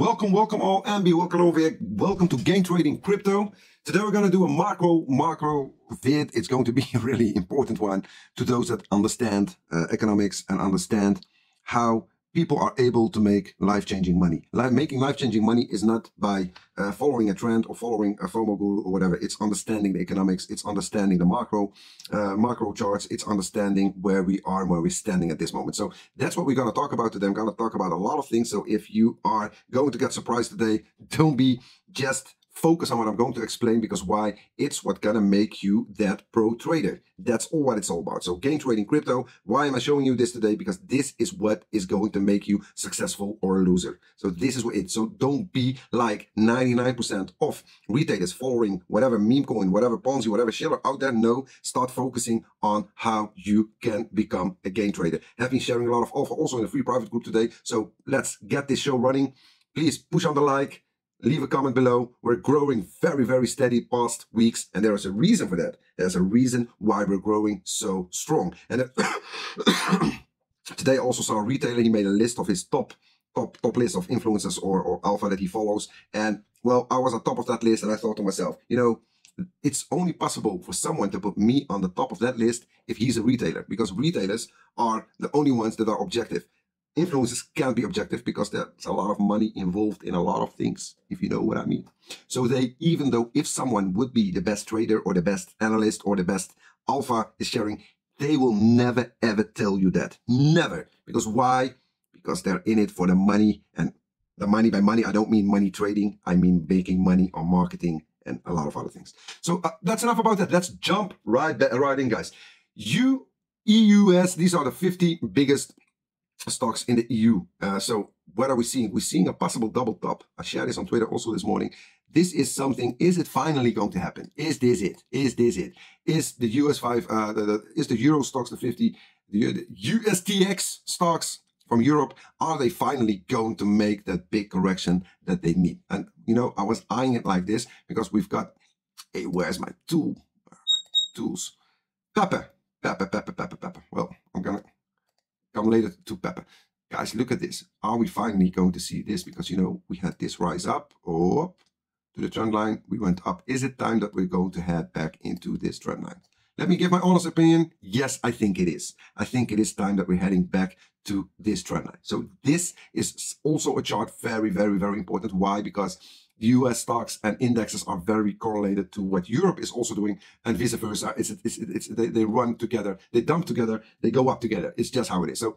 welcome, welcome all, and be welcome over here. Welcome to Gain Trading Crypto. Today we're going to do a macro, macro vid. It's going to be a really important one to those that understand uh, economics and understand how people are able to make life-changing money. Like making life-changing money is not by uh, following a trend or following a FOMO guru or whatever. It's understanding the economics. It's understanding the macro, uh, macro charts. It's understanding where we are and where we're standing at this moment. So that's what we're going to talk about today. I'm going to talk about a lot of things. So if you are going to get surprised today, don't be just focus on what I'm going to explain because why? It's what gonna make you that pro trader. That's all what it's all about. So gain trading crypto. Why am I showing you this today? Because this is what is going to make you successful or a loser. So this is what it. So don't be like 99% of retailers following whatever meme coin, whatever Ponzi, whatever shiller out there. No, start focusing on how you can become a gain trader. Have been sharing a lot of offer also in a free private group today. So let's get this show running. Please push on the like leave a comment below. We're growing very, very steady past weeks, and there is a reason for that. There's a reason why we're growing so strong. And today I also saw a retailer, he made a list of his top top top list of influencers or, or alpha that he follows. And well, I was on top of that list and I thought to myself, you know, it's only possible for someone to put me on the top of that list if he's a retailer because retailers are the only ones that are objective influences can't be objective because there's a lot of money involved in a lot of things, if you know what I mean. So they, even though if someone would be the best trader or the best analyst or the best alpha is sharing, they will never ever tell you that. Never. Because why? Because they're in it for the money and the money by money, I don't mean money trading. I mean making money on marketing and a lot of other things. So uh, that's enough about that. Let's jump right, right in, guys. You, EUS, these are the 50 biggest stocks in the EU. Uh, so what are we seeing? We're seeing a possible double top. I shared this on Twitter also this morning. This is something. Is it finally going to happen? Is this it? Is this it? Is the US five? Uh, the, the, is the Euro stocks the 50? The, the USTX stocks from Europe are they finally going to make that big correction that they need? And you know, I was eyeing it like this because we've got. Hey, where's my tool? Tools. Pepper. Pepper. Pepper. Pepper. Pepper. Well, I'm gonna come later to Pepper. Guys, look at this. Are we finally going to see this? Because, you know, we had this rise up, up to the trend line. We went up. Is it time that we're going to head back into this trend line? Let me give my honest opinion. Yes, I think it is. I think it is time that we're heading back to this trend line. So this is also a chart very, very, very important. Why? Because US stocks and indexes are very correlated to what Europe is also doing and vice versa. It's, it's, it's, they, they run together, they dump together, they go up together. It's just how it is. So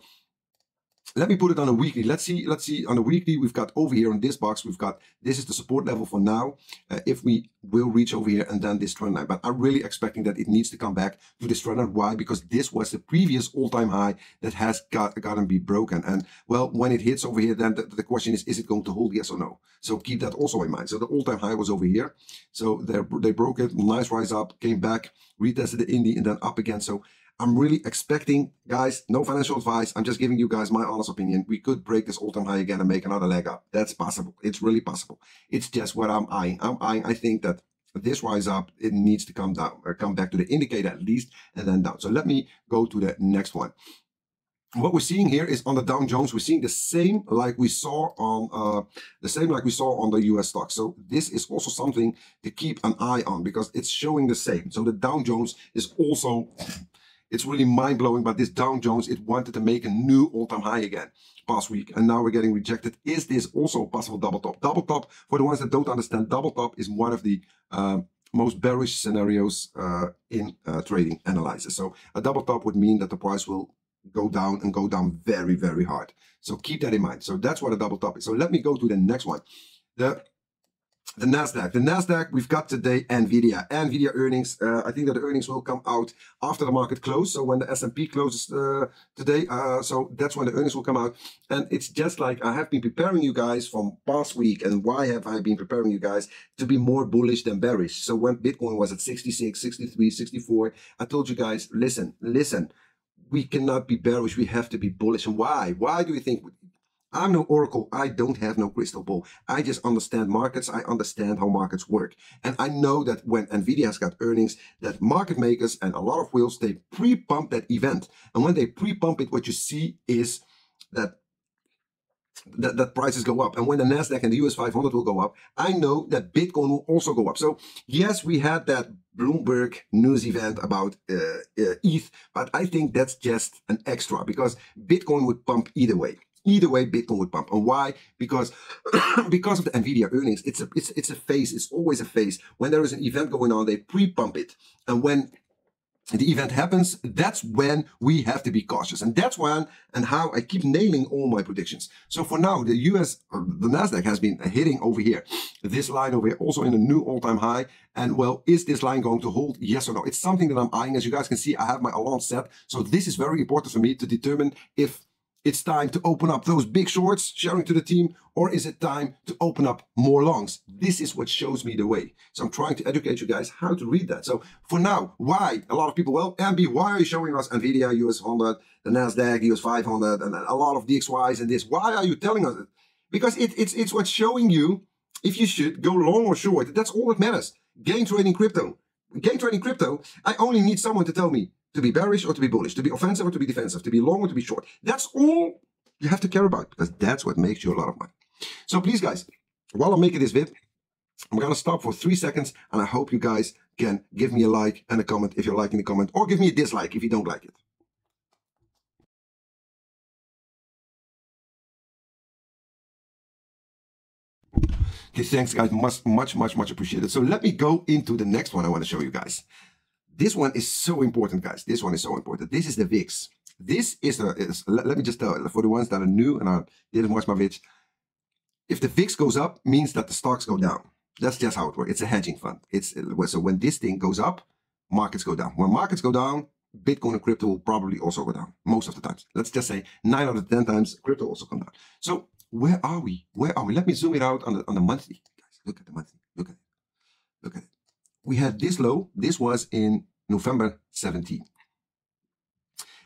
let me put it on a weekly. Let's see. Let's see. On a weekly, we've got over here in this box, we've got this is the support level for now. Uh, if we will reach over here and then this trend line, but I'm really expecting that it needs to come back to this trend line. Why? Because this was the previous all-time high that has got got to be broken. And well, when it hits over here, then the, the, question is, is it going to hold? Yes or no? So keep that also in mind. So the all-time high was over here. So they broke it. Nice rise up, came back, retested the indie, and then up again. So I'm really expecting, guys, no financial advice. I'm just giving you guys my honest opinion. We could break this all-time high again and make another leg up. That's possible. It's really possible. It's just what I'm eyeing. I'm eyeing, I think that this rise up, it needs to come down, or come back to the indicator at least, and then down. So let me go to the next one. What we're seeing here is on the Dow Jones, we're seeing the same like we saw on uh, the same like we saw on the US stock. So this is also something to keep an eye on because it's showing the same. So the Dow Jones is also it's really mind blowing. But this Dow Jones, it wanted to make a new all time high again past week, and now we're getting rejected. Is this also a possible double top? Double top, for the ones that don't understand, double top is one of the uh, most bearish scenarios uh, in uh, trading analysis. So a double top would mean that the price will go down and go down very, very hard. So keep that in mind. So that's what a double top is. So let me go to the next one. The the Nasdaq. The Nasdaq. We've got today Nvidia. Nvidia earnings. Uh, I think that the earnings will come out after the market close. So when the S&P closes uh, today, uh, so that's when the earnings will come out. And it's just like I have been preparing you guys from past week. And why have I been preparing you guys to be more bullish than bearish? So when Bitcoin was at 66, 63, 64, I told you guys, listen, listen. We cannot be bearish. We have to be bullish. And why? Why do you think I'm no oracle. I don't have no crystal ball. I just understand markets. I understand how markets work. And I know that when Nvidia has got earnings, that market makers and a lot of whales, they pre-pump that event. And when they pre-pump it, what you see is that that, that prices go up. And when the NASDAQ and the US 500 will go up, I know that Bitcoin will also go up. So yes, we had that Bloomberg news event about uh, uh, ETH, but I think that's just an extra because Bitcoin would pump either way. Either way, Bitcoin would pump. And why? Because because of the Nvidia earnings, it's a it's it's a phase. It's always a phase. When there is an event going on, they pre-pump it, and when the event happens, that's when we have to be cautious. And that's when and how I keep nailing all my predictions. So for now, the US, the NASDAQ has been hitting over here. This line over here, also in a new all-time high. And well, is this line going to hold? Yes or no? It's something that I'm eyeing. As you guys can see, I have my alarm set. So this is very important for me to determine if it's time to open up those big shorts, sharing to the team, or is it time to open up more longs? This is what shows me the way. So I'm trying to educate you guys how to read that. So for now, why? A lot of people, well, MB, why are you showing us NVIDIA, US 100, the NASDAQ, US 500, and a lot of DXYs and this? Why are you telling us it? Because it, it's, it's what's showing you if you should go long or short. That's all that matters. Gain trading crypto. Gain trading crypto, I only need someone to tell me to be bearish or to be bullish, to be offensive or to be defensive, to be long or to be short. That's all you have to care about because that's what makes you a lot of money. So please, guys, while I'm making this vid, I'm going to stop for three seconds and I hope you guys can give me a like and a comment if you're liking the comment or give me a dislike if you don't like it. Okay, thanks guys, much, much, much, much appreciated. So let me go into the next one I want to show you guys. This one is so important, guys. This one is so important. This is the VIX. This is the, is, let, let, me just tell for the ones that are new and I didn't watch my VIX. If the VIX goes up, means that the stocks go down. That's just how it works. It's a hedging fund. It's so when this thing goes up, markets go down. When markets go down, Bitcoin and crypto will probably also go down most of the times. Let's just say nine out of ten times crypto also come down. So where are we? Where are we? Let me zoom it out on the on the monthly. Guys, look at the monthly. Look at it. Look at it we had this low. This was in November 17.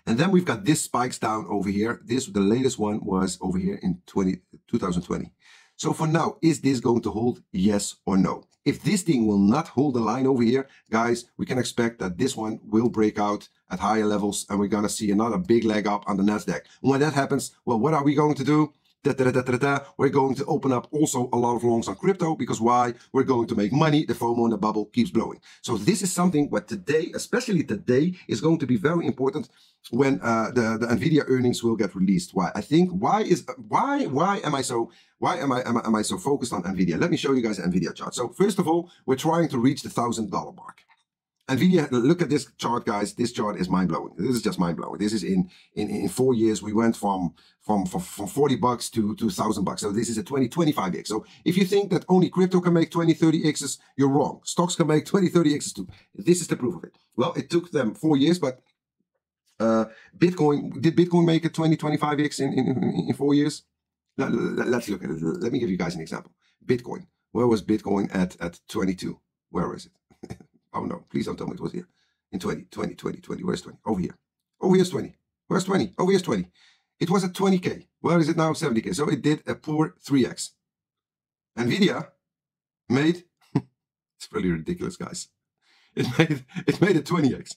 And then we've got this spikes down over here. This, the latest one was over here in 20, 2020. So for now, is this going to hold? Yes or no? If this thing will not hold the line over here, guys, we can expect that this one will break out at higher levels and we're going to see another big leg up on the NASDAQ. When that happens, well, what are we going to do? Da, da, da, We're going to open up also a lot of longs on crypto because why? We're going to make money. The FOMO and the bubble keeps blowing. So this is something what today, especially today, is going to be very important when uh, the, the Nvidia earnings will get released. Why? I think why is why why am I so why am I, am I am I so focused on Nvidia? Let me show you guys Nvidia chart. So first of all, we're trying to reach the thousand dollar mark. NVIDIA, look at this chart, guys. This chart is mind blowing. This is just mind blowing. This is in, in, in four years, we went from, from, from, from 40 bucks to, to 1000 bucks. So this is a 20, 25x. So if you think that only crypto can make 20, 30 x's, you're wrong. Stocks can make 20, 30 x's too. This is the proof of it. Well, it took them four years, but uh, Bitcoin, did Bitcoin make a 20, 25x in, in, in four years? Let, us look at it. Let me give you guys an example. Bitcoin. Where was Bitcoin at, at 22? Where is it? Oh no, please don't tell me it was here. In 20, 20, 20, 20. Where's 20? Over here. Over here's 20. Where's 20? Over here's 20. It was at 20K. Where is it now? 70K. So it did a poor 3x. NVIDIA made, it's really ridiculous, guys. It made, it made a 20x.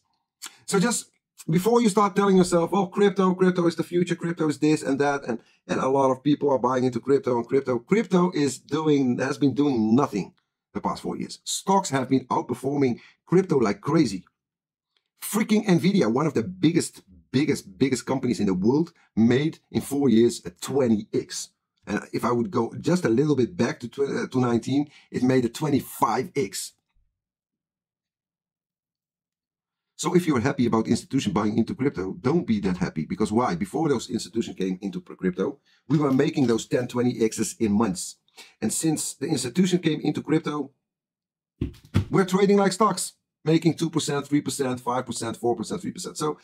So just before you start telling yourself, oh, crypto, crypto is the future, crypto is this and that, and, and a lot of people are buying into crypto and crypto. Crypto is doing, has been doing nothing the past four years. Stocks have been outperforming crypto like crazy. Freaking Nvidia, one of the biggest, biggest, biggest companies in the world, made in four years a 20x. And if I would go just a little bit back to, uh, 2019, it made a 25x. So if you're happy about institution buying into crypto, don't be that happy. Because why? Before those institutions came into crypto, we were making those 10, 20 X's in months. And since the institution came into crypto, we're trading like stocks, making 2%, 3%, 5%, 4%, 3%. So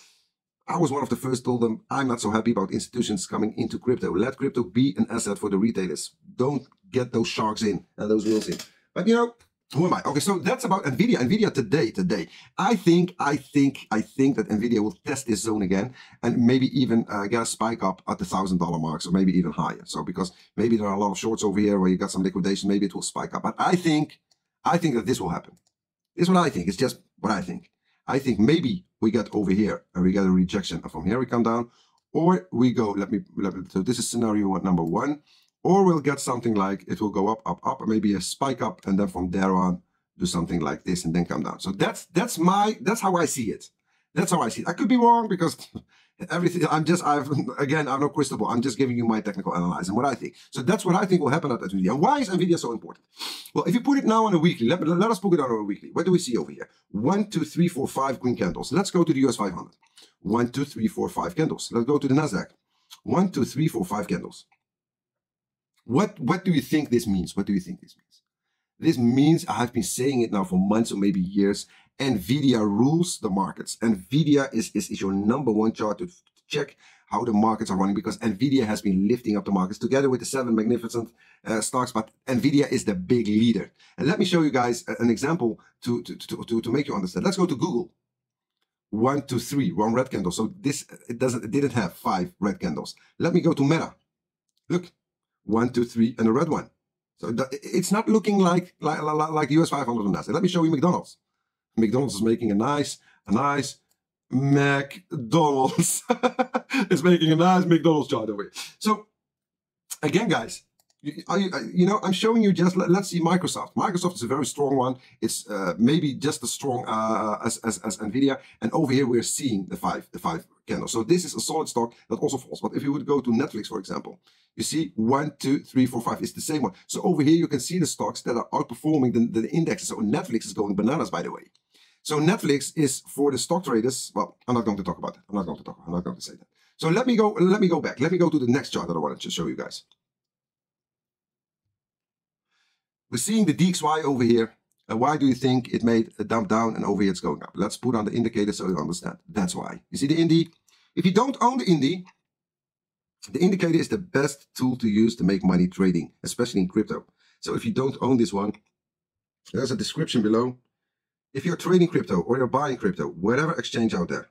I was one of the first told them, I'm not so happy about institutions coming into crypto. Let crypto be an asset for the retailers. Don't get those sharks in and those whales in. But you know, who am I? Okay, so that's about Nvidia. Nvidia today, today. I think, I think, I think that Nvidia will test this zone again and maybe even uh, get a spike up at the thousand dollar mark, so maybe even higher. So because maybe there are a lot of shorts over here where you got some liquidation, maybe it will spike up. But I think, I think that this will happen. This is what I think. It's just what I think. I think maybe we get over here and we get a rejection, and from here we come down, Or we go, let me, let me so this is scenario number one. Or we'll get something like it will go up, up, up, maybe a spike up, and then from there on do something like this and then come down. So that's that's my that's how I see it. That's how I see it. I could be wrong because everything I'm just I've again I'm no crystal ball. I'm just giving you my technical analysis and what I think. So that's what I think will happen at Nvidia. And why is Nvidia so important? Well, if you put it now on a weekly, let, let us put it on a weekly. What do we see over here? One, two, three, four, five green candles. Let's go to the US 500. One, two, three, four, five candles. Let's go to the Nasdaq. One, two, three, four, five candles. What, what do you think this means? What do you think this means? This means I have been saying it now for months or maybe years. NVIDIA rules the markets. NVIDIA is, is, is your number one chart to check how the markets are running because NVIDIA has been lifting up the markets together with the seven magnificent uh, stocks, but NVIDIA is the big leader. And let me show you guys an example to, to, to, to, to make you understand. Let's go to Google. One, two, three, one red candle. So this, it doesn't, it didn't have five red candles. Let me go to Meta. Look, one, two, three, and a red one. So it's not looking like like, like US 500 on that. Let me show you McDonald's. McDonald's is making a nice, a nice McDonald's. it's making a nice McDonald's chart over here. So again, guys, you, you know, I'm showing you just, let, us see Microsoft. Microsoft is a very strong one. It's uh, maybe just as strong uh, as, as, as NVIDIA. And over here, we're seeing the five, the five candles. So this is a solid stock that also falls. But if you would go to Netflix, for example, you see one, two, three, four, five. It's the same one. So over here, you can see the stocks that are outperforming the, the indexes. So Netflix is going bananas, by the way. So Netflix is for the stock traders. Well, I'm not going to talk about that. I'm not going to talk. I'm not going to say that. So let me go. Let me go back. Let me go to the next chart that I wanted to show you guys. We're seeing the DXY over here. And why do you think it made a dump down and over here it's going up? Let's put on the indicator so you understand. That's why. You see the Indy? If you don't own the Indy, the indicator is the best tool to use to make money trading, especially in crypto. So if you don't own this one, there's a description below. If you're trading crypto or you're buying crypto, whatever exchange out there,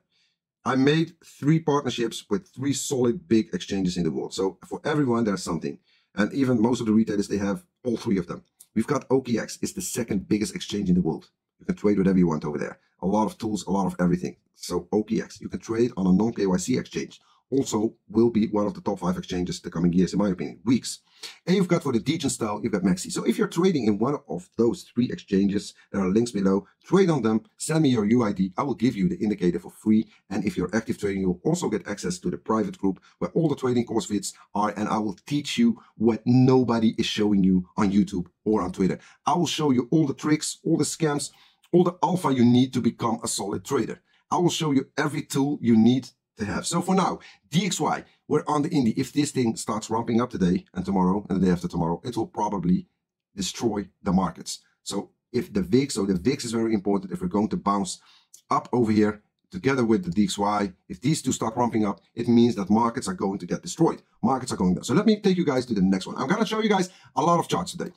I made three partnerships with three solid big exchanges in the world. So for everyone, there's something. And even most of the retailers, they have all three of them. We've got OKX. It's the second biggest exchange in the world. You can trade whatever you want over there. A lot of tools, a lot of everything. So OKX, you can trade on a non-KYC exchange also will be one of the top five exchanges the coming years, in my opinion, weeks. And you've got for the Degen style, you've got MEXC. So if you're trading in one of those three exchanges, there are links below, trade on them, send me your UID, I will give you the indicator for free. And if you're active trading, you'll also get access to the private group where all the trading course vids are, and I will teach you what nobody is showing you on YouTube or on Twitter. I will show you all the tricks, all the scams, all the alpha you need to become a solid trader. I will show you every tool you need to have. So for now, DXY, we're on the indie. If this thing starts ramping up today and tomorrow and the day after tomorrow, it will probably destroy the markets. So if the VIX, so the VIX is very important, if we're going to bounce up over here together with the DXY, if these two start ramping up, it means that markets are going to get destroyed. Markets are going down. So let me take you guys to the next one. I'm going to show you guys a lot of charts today.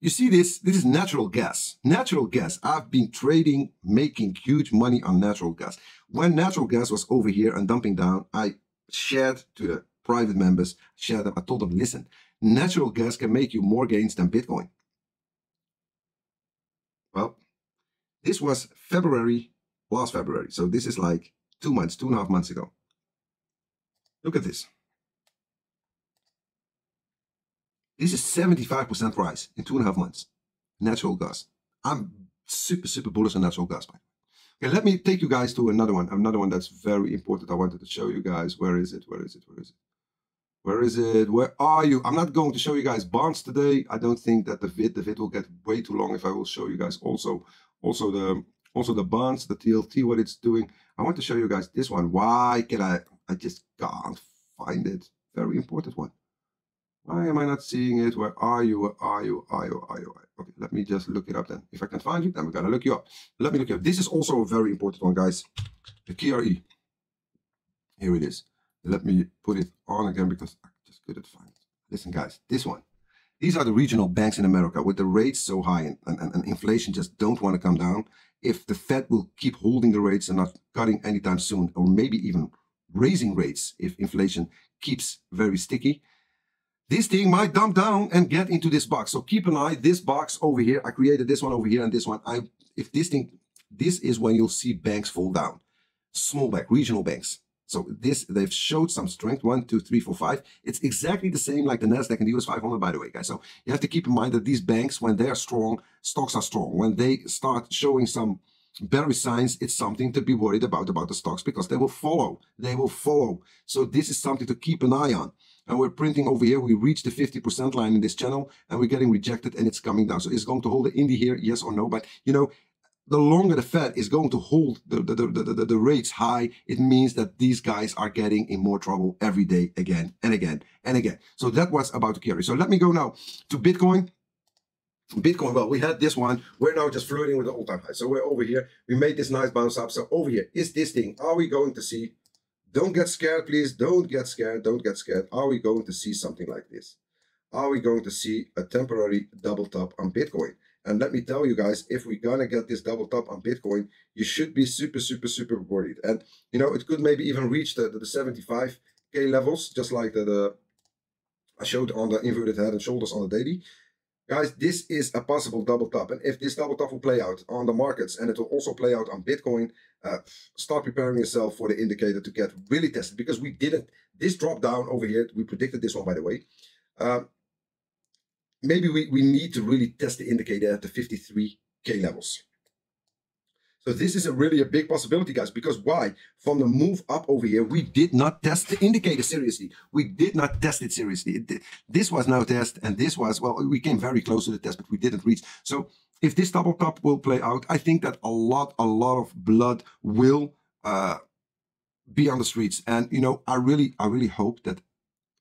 You see this? This is natural gas. Natural gas. I've been trading, making huge money on natural gas. When natural gas was over here and dumping down, I shared to the private members, shared them. I told them, listen, natural gas can make you more gains than Bitcoin. Well, this was February, last February. So this is like two months, two and a half months ago. Look at this. This is 75% rise in two and a half months. Natural gas. I'm super, super bullish on natural gas. Okay, let me take you guys to another one. Another one that's very important. I wanted to show you guys. Where is it? Where is it? Where is it? Where is it? Where are you? I'm not going to show you guys bonds today. I don't think that the vid, the vid will get way too long if I will show you guys also, also the, also the bonds, the TLT, what it's doing. I want to show you guys this one. Why can I, I just can't find it. Very important one. Why am I not seeing it? Where are you? Where are you? Are you? Are you? Okay, let me just look it up then. If I can find you, then we're gonna look you up. Let me look you up. This is also a very important one, guys. The KRE. Here it is. Let me put it on again because I just couldn't find it. Listen, guys, this one. These are the regional banks in America with the rates so high and, and, and inflation just don't want to come down. If the Fed will keep holding the rates and not cutting anytime soon, or maybe even raising rates if inflation keeps very sticky, this thing might dump down and get into this box. So keep an eye, this box over here, I created this one over here and this one. I, if this thing, this is when you'll see banks fall down. Small bank, regional banks. So this, they've showed some strength, one, two, three, four, five. It's exactly the same like the NASDAQ and the US 500, by the way, guys. So you have to keep in mind that these banks, when they are strong, stocks are strong. When they start showing some bearish signs, it's something to be worried about, about the stocks, because they will follow. They will follow. So this is something to keep an eye on. And we're printing over here. We reached the 50% line in this channel and we're getting rejected and it's coming down. So it's going to hold the indie here, yes or no. But, you know, the longer the Fed is going to hold the, the, the, the, the rates high, it means that these guys are getting in more trouble every day again and again and again. So that was about to carry. So let me go now to Bitcoin. Bitcoin, well, we had this one. We're now just flirting with the all-time high. So we're over here. We made this nice bounce up. So over here is this thing. Are we going to see? Don't get scared, please. Don't get scared. Don't get scared. Are we going to see something like this? Are we going to see a temporary double top on Bitcoin? And let me tell you guys, if we're gonna get this double top on Bitcoin, you should be super, super, super worried. And you know, it could maybe even reach the, the, the 75k levels, just like the, the I showed on the inverted head and shoulders on the daily. Guys, this is a possible double top. And if this double top will play out on the markets and it will also play out on Bitcoin, uh, start preparing yourself for the indicator to get really tested because we didn't. This drop down over here, we predicted this one, by the way. Uh, maybe we, we need to really test the indicator at the 53K levels. So this is a really a big possibility, guys, because why? From the move up over here, we did not test the indicator seriously. We did not test it seriously. It, this was no test, and this was, well, we came very close to the test, but we didn't reach. So if this double top will play out, I think that a lot, a lot of blood will uh, be on the streets. And, you know, I really, I really hope that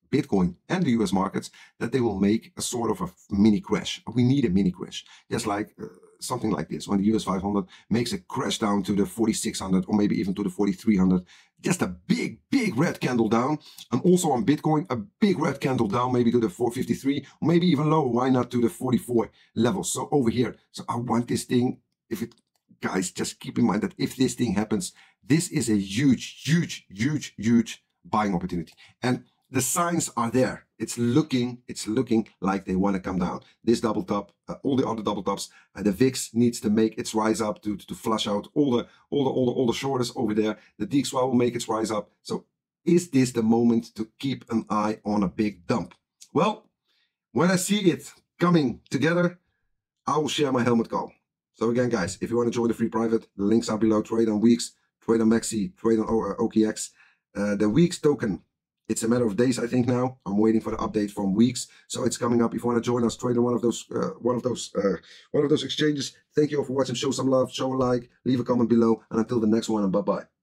Bitcoin and the US markets, that they will make a sort of a mini crash. We need a mini crash, just like uh, something like this, when the US 500 makes a crash down to the 4600 or maybe even to the 4300, just a big, big red candle down. And also on Bitcoin, a big red candle down, maybe to the 453, or maybe even lower, why not to the 44 level? So over here, so I want this thing, if it, guys, just keep in mind that if this thing happens, this is a huge, huge, huge, huge buying opportunity. And the signs are there. It's looking, it's looking like they want to come down. This double top, uh, all the other double tops, uh, the VIX needs to make its rise up to, to, to, flush out all the all the all the all the shorters over there. The DXY will make its rise up. So is this the moment to keep an eye on a big dump? Well, when I see it coming together, I will share my helmet call. So again, guys, if you want to join the free private, the links are below. Trade on WEEX, trade on MEXC, trade on OKX. Uh, the WEEX token it's a matter of days, I think now. I'm waiting for the update from WEEX, so it's coming up. If you want to join us, trade on one of those, uh, one of those, uh, one of those exchanges. Thank you all for watching. Show some love, show a like, leave a comment below, and until the next one, and bye bye.